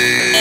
Yeah.